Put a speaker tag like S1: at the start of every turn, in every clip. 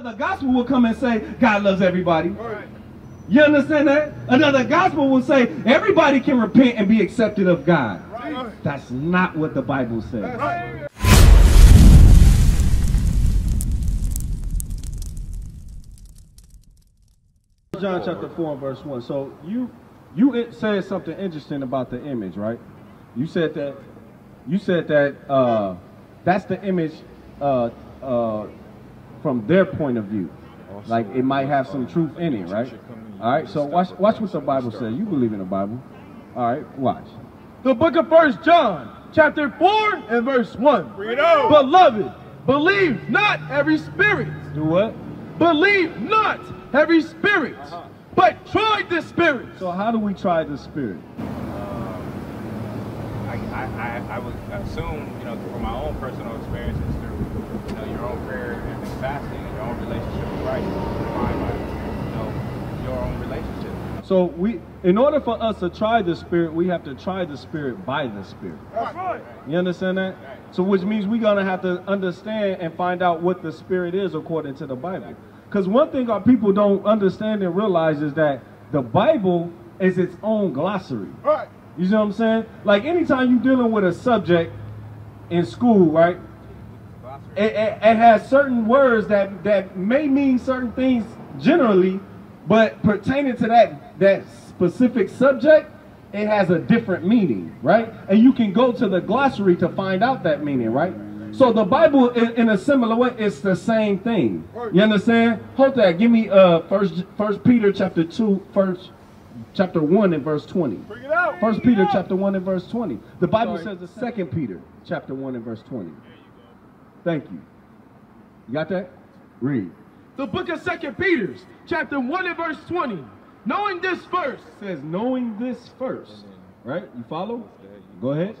S1: Another gospel will come and say, God loves everybody. Right. You understand that? Another gospel will say, everybody can repent and be accepted of God. Right. That's not what the Bible says. John chapter 4 and verse 1. So you you said something interesting about the image, right? You said that you said that uh, that's the image uh, uh, from their point of view. Like it might have some uh, truth in it, right? All right, so watch watch what the Bible says. You believe in the Bible. All right, watch. The book of First John, chapter 4 and verse 1. Read out. Beloved, believe not every spirit. Do what? Believe not every spirit, uh -huh. but try the spirit. So how do we try the spirit? Uh,
S2: I, I, I would assume, you know, from my own personal experiences through, you know, your own prayer fasting and your own relationship with Christ you know, your own relationship.
S1: So we, in order for us to try the Spirit, we have to try the Spirit by the Spirit. That's right. You understand that? So which means we're going to have to understand and find out what the Spirit is according to the Bible. Because one thing our people don't understand and realize is that the Bible is its own glossary. Right. You see what I'm saying? Like anytime you're dealing with a subject in school, right? it, it, it has certain words that, that may mean certain things generally, but pertaining to that, that specific subject, it has a different meaning, right? And you can go to the glossary to find out that meaning, right? So the Bible, in, in a similar way, it's the same thing. You understand? Hold that. Give me uh First First Peter chapter two, first chapter one and verse twenty. Bring it out. First Peter chapter one and verse twenty. The Bible Sorry. says the Second Peter chapter one and verse twenty. Thank you. You got that? Read. The book of Second Peter's, chapter 1 and verse 20. Knowing this first. says knowing this first. Right? You follow? Go ahead.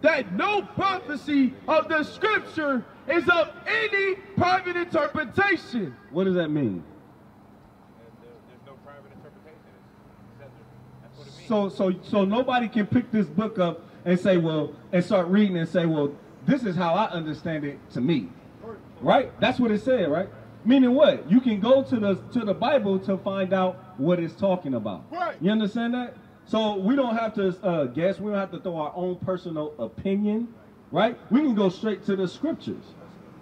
S1: That no prophecy of the scripture is of any private interpretation. What does that mean? So, so, so nobody can pick this book up and say, well, and start reading and say, well, this is how I understand it to me. Right? That's what it said, right? Meaning what? You can go to the to the Bible to find out what it's talking about. Right. You understand that? So we don't have to uh, guess. We don't have to throw our own personal opinion, right? We can go straight to the scriptures.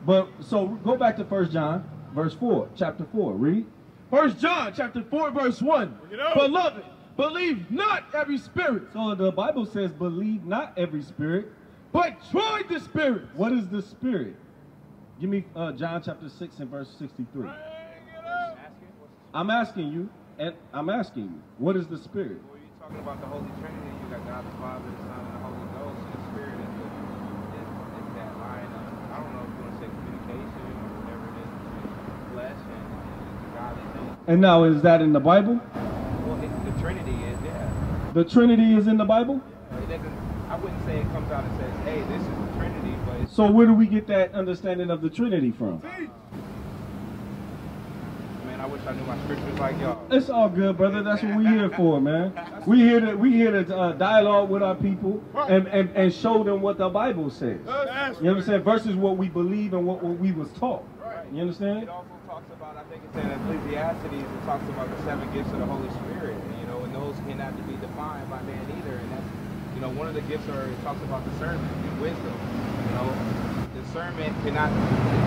S1: But so go back to First John, verse four, chapter four. Read. First John, chapter four, verse one. Beloved, believe not every spirit. So the Bible says, believe not every spirit, but join the spirit. What is the spirit? Give me uh, John chapter 6 and verse 63. I'm asking you, and I'm asking you, what is the spirit? Well,
S2: you're talking about the Holy Trinity. You got God the Father, the Son, and the Holy Ghost. the spirit is, the, is, is that line of, I don't know if you want to say communication or whatever it is, flesh and,
S1: and And now, is that in the Bible?
S2: Well, it, the Trinity is, yeah.
S1: The Trinity is in the Bible?
S2: Yeah. I wouldn't say it comes out and says, hey, this is the Trinity, but So where do we get that understanding
S1: of the Trinity from?
S2: Uh, man, I wish I knew my scriptures like y'all.
S1: It's all good, brother. That's what we're here for, man. We here to we here to uh, dialogue with our people and, and, and show them what the Bible says. You
S2: know what I'm saying?
S1: Versus what we believe and what, what we was taught. You understand? It also talks
S2: about, I think it's in Ecclesiastes, it talks about the seven gifts of the Holy Spirit, you know, and those cannot be defined by man either you know, one of the gifts are it talks about discernment and wisdom. You know, discernment cannot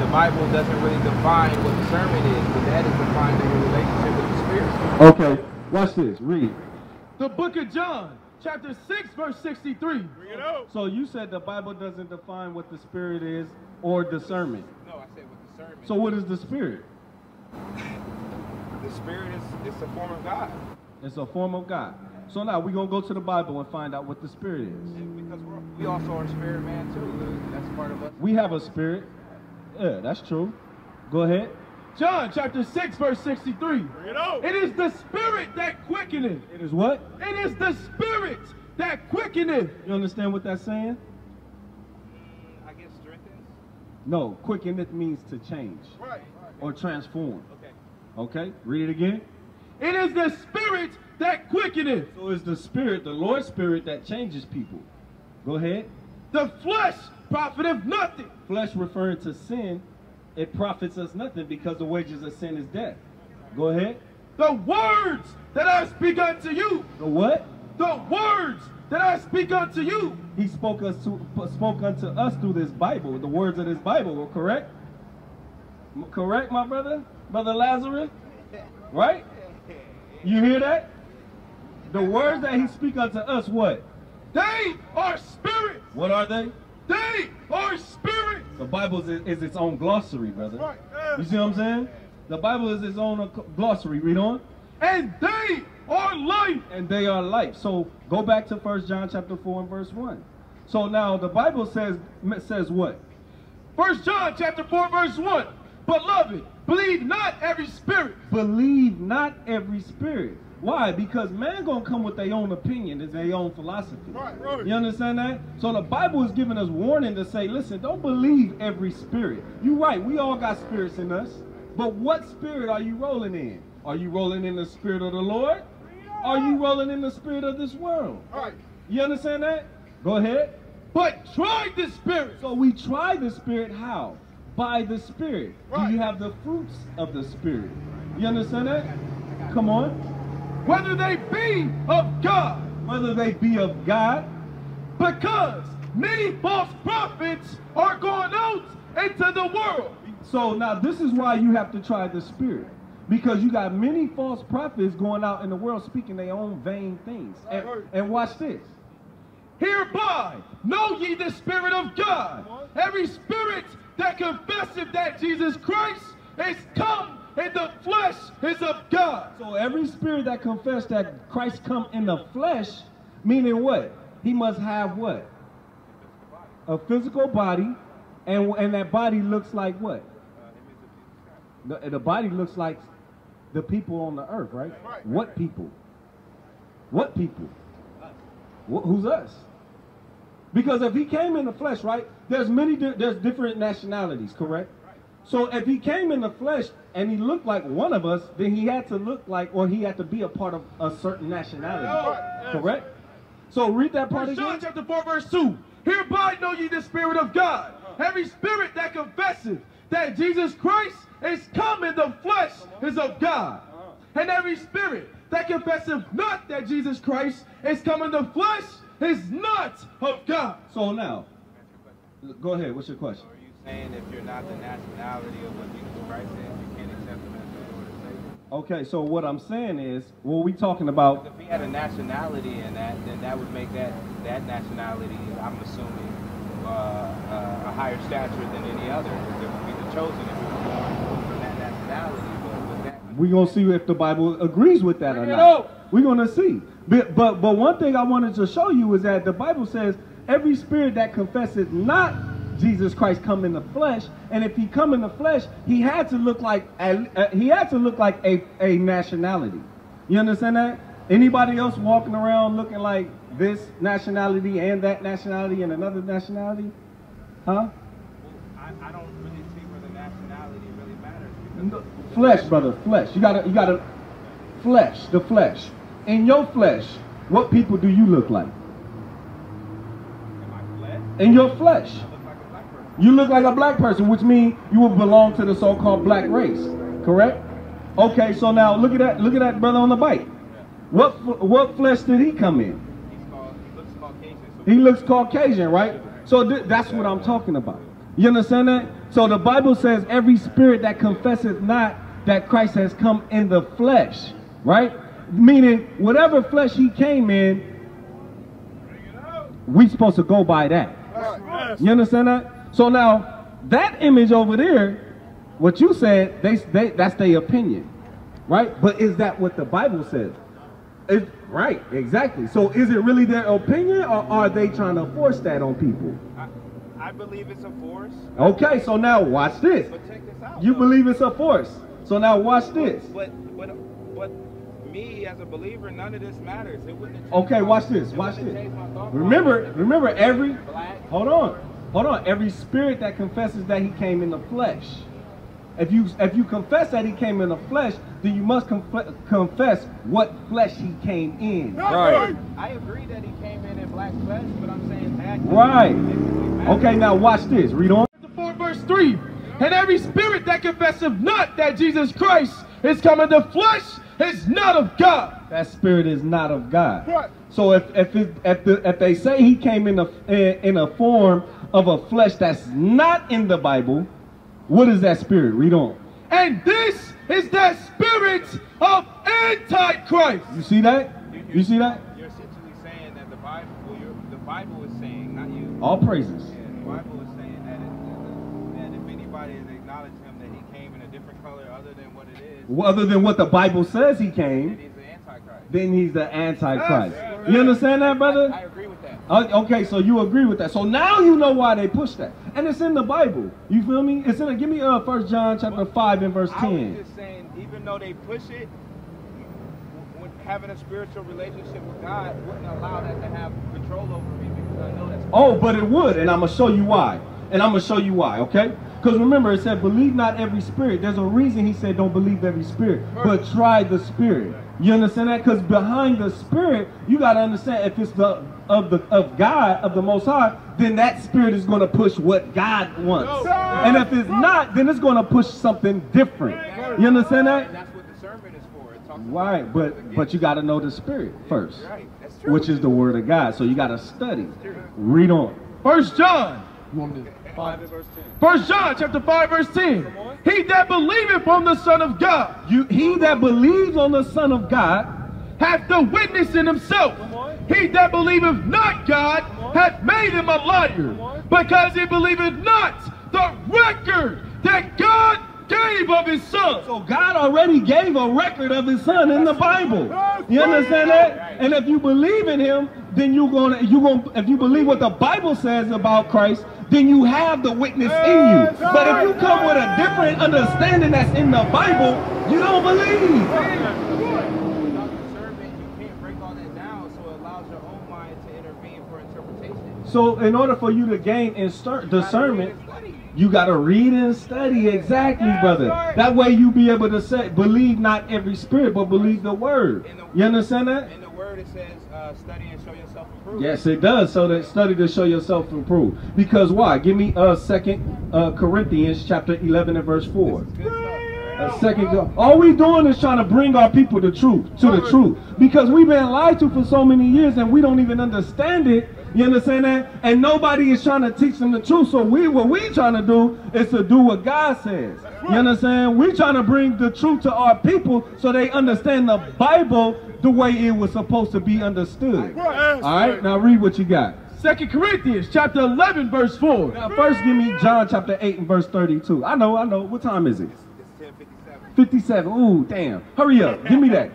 S2: the Bible doesn't really define what discernment is, but that is defined in your relationship with the
S1: Spirit. Okay, watch this. Read.
S2: The book of John,
S1: chapter 6, verse 63. Bring it up. So you said the Bible doesn't define what the Spirit is or discernment.
S2: No, I said what discernment. So
S1: what is the Spirit?
S2: the Spirit is it's a form of God.
S1: It's a form of God. So now we're going to go to the Bible and find out what the spirit is. And because we also are spirit man too. That's part of us. We have a spirit. Yeah, that's true. Go ahead. John chapter 6, verse 63. Bring it, out. it is the spirit that quickeneth. It is what? It is the spirit that quickeneth. You understand what that's saying?
S3: I guess strengthens.
S1: No, quickeneth means to change. Right. Or transform. Okay. Okay, read it again. It is the spirit that quickeneth. So it's the spirit, the Lord's spirit, that changes people. Go ahead. The flesh profiteth nothing. Flesh referring to sin, it profits us nothing because the wages of sin is death. Go ahead. The words that I speak unto you. The what? The words that I speak unto you. He spoke us to spoke unto us through this Bible. The words of this Bible, correct? Correct, my brother, brother Lazarus, right? You hear that? The words that he speak unto us, what? They are spirits. What are they? They are spirits. The Bible is, is its own glossary, brother. Right. You see what I'm saying? The Bible is its own glossary. Read on. And they are life. And they are life. So go back to First John chapter 4 and verse 1. So now the Bible says says what? First John chapter 4 verse 1. Beloved, Believe not every spirit. Believe not every spirit. Why? Because man gonna come with their own opinion, is their own philosophy. Right, right. You understand that? So the Bible is giving us warning to say, listen, don't believe every spirit. You're right, we all got spirits in us. But what spirit are you rolling in? Are you rolling in the spirit of the Lord? Are you rolling in the spirit of this world? Right. You understand that? Go ahead. But try the spirit. So we try the spirit how? by the Spirit? Right. Do you have the fruits of the Spirit? You understand that? Come on. Whether they be of God. Whether they be of God. Because many false prophets are going out into the world. So now this is why you have to try the Spirit because you got many false prophets going out in the world speaking their own vain things. And, and, watch this. Hereby know ye the Spirit of God. Every spirit that confesseth that Jesus Christ is come in the flesh is of God. So every spirit that confessed that Christ come in the flesh, meaning what? He must have what? A physical body, and and that body looks like what? The, the body looks like the people on the earth, right? right what people? What people? Wh who's us? Because if he came in the flesh, right? There's many, di there's different nationalities, correct? So if he came in the flesh and he looked like one of us, then he had to look like, or he had to be a part of a certain nationality, correct? So read that part again. John chapter four verse two. Hereby know ye the Spirit of God. Every spirit that confesseth that Jesus Christ is come in the flesh is of God. And every spirit that confesseth not that Jesus Christ is come in the flesh is not of God. So now,
S2: go ahead. What's your question? So are you saying if you're not the nationality of what Jesus Christ is, you can't accept him as your Lord and Savior?
S1: Okay, so what I'm saying is, what we talking about... If
S2: he had a nationality in that, then that would make that, that nationality, I'm assuming, uh, uh, a higher stature than any other. It would be the chosen if we were from that nationality. But
S1: We're going to see if the Bible agrees with that or not. We're going to see. But, but, but one thing I wanted to show you is that the Bible says every spirit that confesses not Jesus Christ come in the flesh, and if he come in the flesh, he had to look like a, he had to look like a, a nationality. You understand that? Anybody else walking around looking like this nationality and that nationality and another nationality? Huh? Well,
S2: I, I, don't really see where the nationality really matters. No,
S1: flesh, brother, flesh. You gotta, you gotta, flesh, the flesh in your flesh, what people do you look like? In your flesh. You look like a black person, which means you will belong to the so-called black race. Correct? Okay, so now look at that look at that brother on the bike. What what flesh did he come in? he, looks Caucasian, he looks Caucasian, right? So th that's what I'm talking about. You understand that? So the Bible says every spirit that confesseth not that Christ has come in the flesh, right? Meaning, whatever flesh he came in, we supposed to go by that. You understand that? So now, that image over there, what you said, they, they that's their opinion, right? But is that what the Bible says? It, right, exactly. So is it really their opinion, or are they trying to force that on people?
S2: I, I believe it's a force.
S1: Okay, so now watch this. But check this out. You though. believe it's a force. So now watch this.
S2: But, but, but me as a believer, none of this matters. It wouldn't.
S1: Okay, watch this. Watch this. Remember, remember every. Black, hold on, hold on. Every spirit that confesses that he came in the flesh. If you if you confess that he came in the flesh, then you must conf confess what flesh he came in. Right.
S2: I agree that he came in in black flesh, but I'm saying that. Right.
S1: Okay, now watch this. Read on. Four verse three. And every spirit that confesseth not that Jesus Christ is come in the flesh is not of God. That spirit is not of God. Right. So if if it, if, the, if they say he came in a in a form of a flesh that's not in the Bible, what is that spirit? Read on. And this is that spirit of antichrist. You see that? You, you see that?
S2: You're essentially saying that the Bible, well, the Bible is saying, not you. All praises.
S1: other than what the Bible says he came, then he's the Antichrist. Then he's the Antichrist. Yes. You understand that, brother? I, I agree with that. Uh, okay, so you agree with that. So now you know why they push that, and it's in the Bible. You feel me? It's in. A, give me uh, First John chapter five and verse ten. I I'm
S2: just saying, even though they push it, having a spiritual relationship with God wouldn't allow that to have control over me because
S1: I know that's. Oh, but it would, and I'm gonna show you why. And I'm gonna show you why. Okay. Because remember, it said, believe not every spirit. There's a reason he said, don't believe every spirit, but try the spirit. You understand that? Because behind the spirit, you got to understand if it's the of the of God of the Most High, then that spirit is going to push what God wants. And if it's not, then it's going to push something different. You understand that?
S3: That's what the sermon is for.
S1: Right, but but you got to know the spirit first, which is the Word of God. So you got to study, read on. First John. First John chapter 5 verse 10. He that believeth on the Son of God. You, he that believes on the Son of God hath the witness in himself. He that believeth not God hath made him a liar because he believeth not the record that God gave of his son. So God already gave a record of his son in the Bible. You understand that? And if you believe in him, then you're gonna you gonna if you believe what the Bible says about Christ, then you have the witness in you. But if you come with a different understanding that's in the Bible, you don't believe. So in order for you to gain discernment, you got to read and study exactly, brother. Right. That way you be able to say, believe not every spirit, but believe the word. The, you understand that?
S3: In the word it says, uh, study and show yourself approved.
S1: Yes, it does. So that study to show yourself approved. Because why? Give me a uh, second uh, Corinthians chapter 11 and verse 4. A second All we doing is trying to bring our people to truth, to the truth, because we've been lied to for so many years and we don't even understand it you understand that? And nobody is trying to teach them the truth. So we, what we trying to do is to do what God says. You understand? We trying to bring the truth to our people so they understand the Bible the way it was supposed to be understood.
S3: All right, now
S1: read what you got. Second Corinthians chapter 11 verse 4. Now first give me John chapter 8 and verse 32. I know, I know. What time is it?
S3: It's 10:57.
S1: 57. Ooh, damn. Hurry up. Give me that.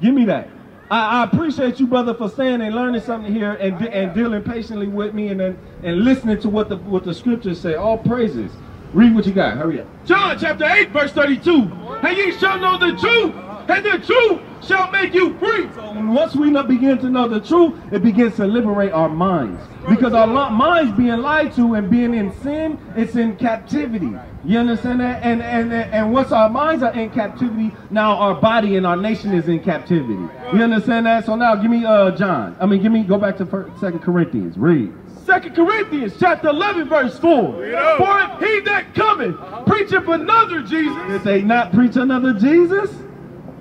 S1: Give me that. I, I, appreciate you, brother, for saying and learning something here and and dealing patiently with me and and listening to what the what the scriptures say. All praises. Read what you got. Hurry up. John chapter 8, verse 32. And ye shall know the truth, and the truth shall make you free. So once we begin to know the truth, it begins to liberate our minds. Because our minds being lied to and being in sin, it's in captivity. You understand that? And and and once our minds are in captivity, now our body and our nation is in captivity. You understand that? So now give me uh John. I mean, give me go back to Second Corinthians. Read. Second Corinthians chapter 11 verse 4. For if he that cometh preaching uh-huh. preacheth another Jesus. Did they not preach another Jesus?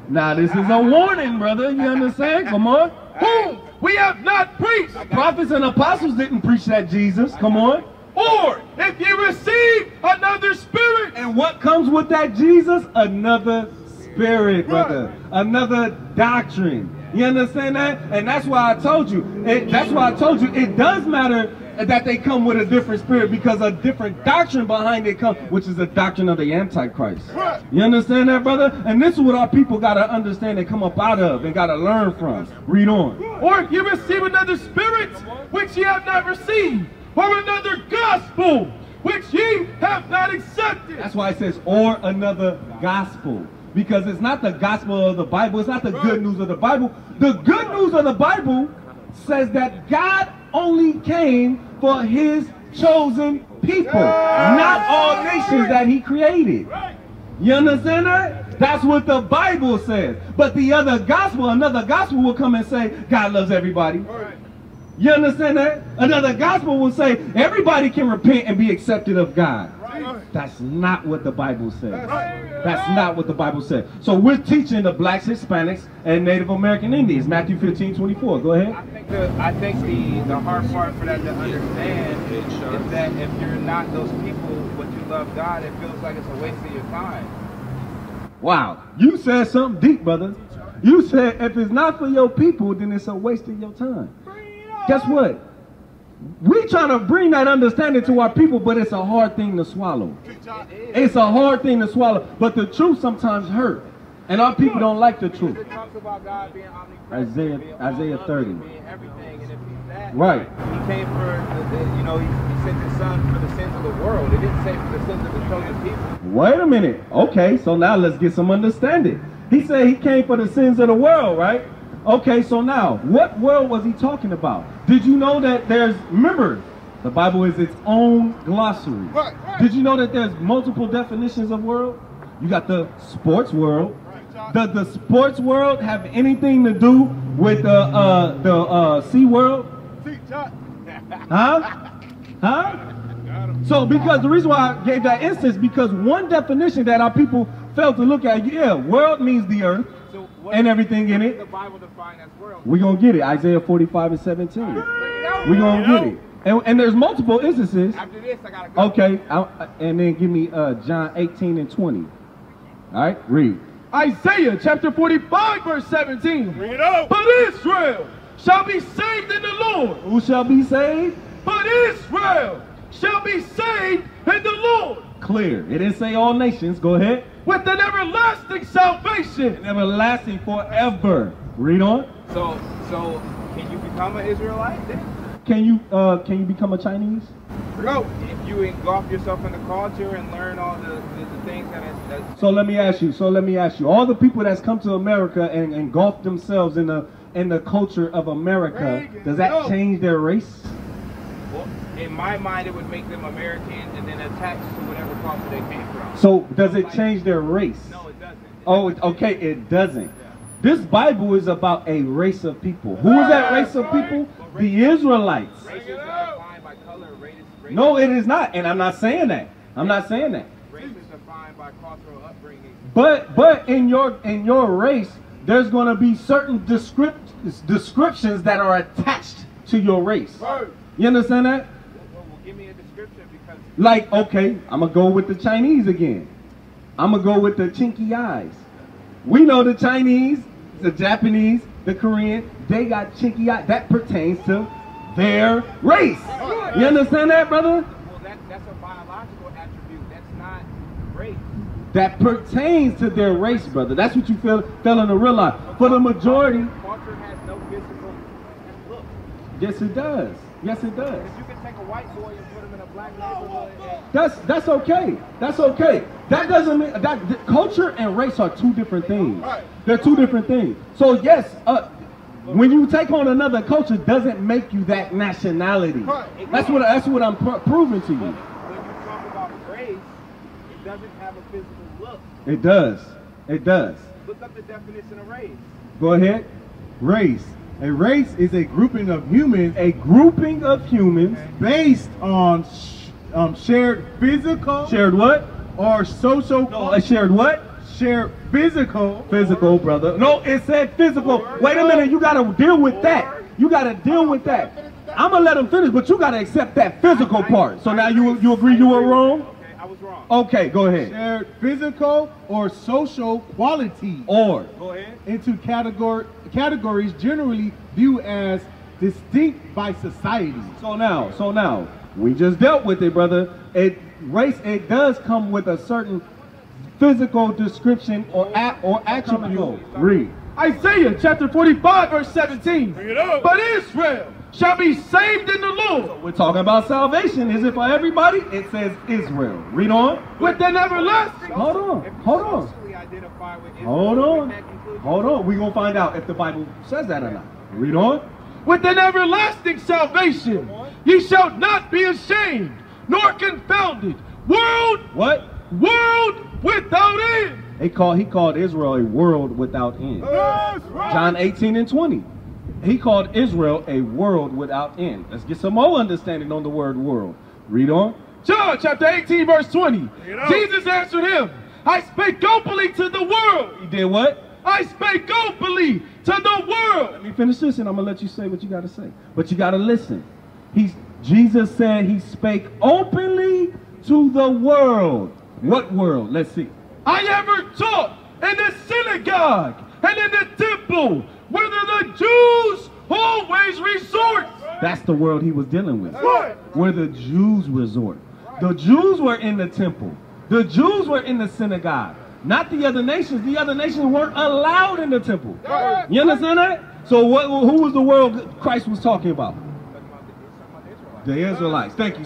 S1: Now this is a warning, brother. You understand? Come on. Whom we have not preached. Prophets and apostles didn't preach that Jesus. Come on or if you receive another spirit. And what comes with that Jesus? Another spirit, brother. Another doctrine. You understand that? And that's why I told you. It, that's why I told you it does matter that they come with a different spirit because a different doctrine behind it comes, which is the doctrine of the Antichrist. You understand that, brother? And this is what our people got to understand and come up out of and got to learn from. Read on. Or if you receive another spirit, which you have not received, or another gospel which ye have not accepted. That's why it says, or another gospel. Because it's not the gospel of the Bible. It's not the good news of the Bible. The good news of the Bible says that God only came for his chosen people, not all nations that he created. You understand that? That's what the Bible says. But the other gospel, another gospel will come and say, God loves everybody. You understand that? Another gospel will say everybody can repent and be accepted of God. That's not what the Bible says. That's not what the Bible says. So we're teaching the blacks, Hispanics, and Native American Indians. Matthew 15, 24. Go ahead. I
S2: think the, I think the, the hard part for that to understand is that if you're not those people, but you love God, it feels like it's a waste of your time.
S1: Wow. You said something deep, brother. You said if it's not for your people, then it's a waste of your time guess what? We trying to bring that understanding to our people, but it's a hard thing to swallow.
S3: It's
S1: a hard thing to swallow, but the truth sometimes hurt, and our people don't like the truth. Isaiah, Isaiah 30.
S2: Right. He came for, the, you know, he, he sent his son for the sins of the world. It didn't say for the sins of the chosen people.
S1: Wait a minute. Okay, so now let's get some understanding. He said he came for the sins of the world, right? Okay, so now, what world was he talking about? Did you know that there's, remember, the Bible is its own glossary. Right, right. Did you know that there's multiple definitions of world? You got the sports world. Does the sports world have anything to do with uh, uh, the uh, sea world?
S3: huh?
S1: Huh? So because the reason why I gave that instance because one definition that our people failed to look at, yeah, world means the earth, and everything in it. We're going to get it. Isaiah 45 and 17.
S3: We're going to get it.
S1: And, and, there's multiple instances. After
S3: this, I gotta go. Okay,
S1: I'll, and then give me uh, John 18 and 20. All right, read. Isaiah chapter 45, verse 17. it up. But Israel shall be saved in the Lord. Who shall be saved? But Israel shall be saved in the Lord clear. It didn't say all nations. Go ahead. With an everlasting salvation. And everlasting forever. Read on.
S2: So, so can you become an Israelite then?
S1: Can you, uh, can you become a Chinese?
S2: No. if you engulf yourself in the culture and learn all the, the, the things that is, that's...
S1: So let me ask you, so let me ask you, all the people that's come to America and engulfed themselves in the, in the culture of America, Reagan, does that no. change their race?
S2: people. In my mind, it would make them American, and then attached to whatever culture they came from.
S1: So does it change their race? No, it doesn't. It oh, doesn't okay, change. it doesn't. This Bible is about a race of people. Who is that race of people? The Israelites. No, it is not, and I'm not saying that. I'm not saying that. But but in your in your race, there's going to be certain descript, descriptions that are attached to your race. You understand that? Well, well, give me a description because... Like, okay, I'm going to go with the Chinese again. I'm going to go with the chinky eyes. We know the Chinese, the Japanese, the Korean, they got chinky eyes. That pertains to their race. You understand that, brother?
S3: Well, that, that's a biological attribute. That's not race.
S1: That pertains to their race, brother. That's what you feel the real life. For the majority...
S2: Culture has no physical look.
S1: Yes, it does. Yes, it does. If
S2: you can take a white boy and put him in a black neighborhood.
S1: That's that's okay. That's okay. That doesn't mean that the, culture and race are two different things. They're two different things. So yes, uh, when you take on another culture, doesn't make you that nationality. That's what that's what I'm pr proving to you. When
S2: you talk about race, it doesn't have a physical look.
S1: It does. It does.
S2: Look up the definition of race.
S1: Go ahead. Race a race is a grouping of humans, a grouping of humans based on sh um, shared physical, shared what, or social. No, a shared what? Shared physical. Physical, brother. No, it said physical. Wait a minute, you gotta deal with that. You gotta deal with that. I'm gonna let him finish, but you gotta accept that physical part. So now you you agree you were wrong. I was wrong. Okay, go ahead. Shared physical or social qualities. Or. Go ahead. Into category, categories generally viewed as distinct by society. So now, so now, we just dealt with it, brother. It race it does come with a certain physical description or a, or attribute. Read. Isaiah chapter 45 verse 17. But Israel shall be saved in the Lord. So we're talking about salvation. Is it for everybody? It says Israel. Read on. With an everlasting. Hold on. Hold on. Hold on. Hold on. We're going to find out if the Bible says that or not. Read on. With an everlasting salvation, ye shall not be ashamed, nor confounded. World. What? World without end. They call, he called Israel a world without end. John 18 and 20. He called Israel a world without end. Let's get some more understanding on the word world. Read on. John chapter 18, verse 20. Jesus answered him, I spake openly to the world. He did what? I spake openly to the world. Let me finish this and I'm going to let you say what you got to say. But you got to listen. He's, Jesus said he spake openly to the world. What world? Let's see. I ever taught in the synagogue and in the temple whether the Jews always resort. That's the world he was dealing with. Right. Where the Jews resort. The Jews were in the temple. The Jews were in the synagogue. Not the other nations. The other nations weren't allowed in the temple. You understand that? So what, who was the world Christ was talking about? The Israelites. Thank you.